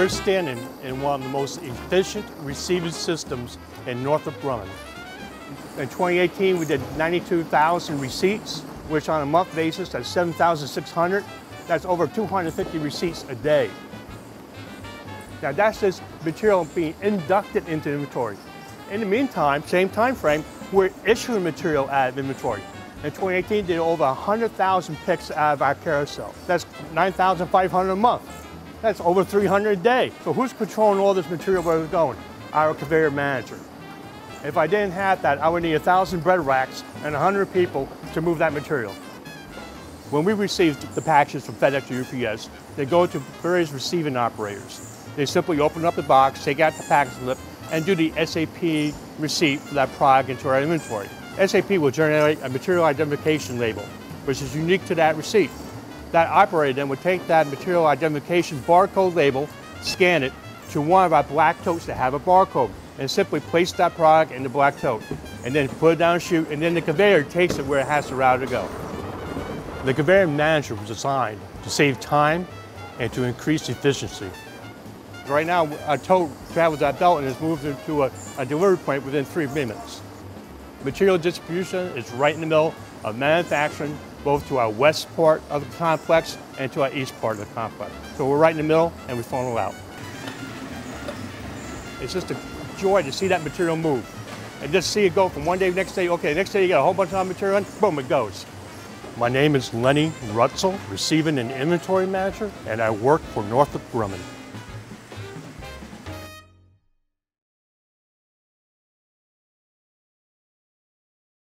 We're standing in one of the most efficient receiving systems in Northrop Grumman. In 2018, we did 92,000 receipts, which on a month basis, that's 7,600. That's over 250 receipts a day. Now that's just material being inducted into inventory. In the meantime, same time frame, we're issuing material out of inventory. In 2018, did over 100,000 picks out of our carousel. That's 9,500 a month. That's over 300 a day. So who's controlling all this material where it's going? Our conveyor manager. If I didn't have that, I would need 1,000 bread racks and 100 people to move that material. When we receive the packages from FedEx or UPS, they go to various receiving operators. They simply open up the box, take out the package slip, and do the SAP receipt for that product into our inventory. SAP will generate a material identification label, which is unique to that receipt. That operator then would take that material identification barcode label, scan it to one of our black totes that have a barcode, and simply place that product in the black tote, and then put it down and chute, and then the conveyor takes it where it has the route to go. The conveyor manager was designed to save time and to increase efficiency. Right now, a tote travels that belt and is moved to a, a delivery point within three minutes. Material distribution is right in the middle of manufacturing, both to our west part of the complex and to our east part of the complex. So we're right in the middle and we funnel out. It's just a joy to see that material move. And just see it go from one day to next day, okay, next day you got a whole bunch of material boom, it goes. My name is Lenny Rutzel, Receiving and Inventory Manager, and I work for Northrop Grumman.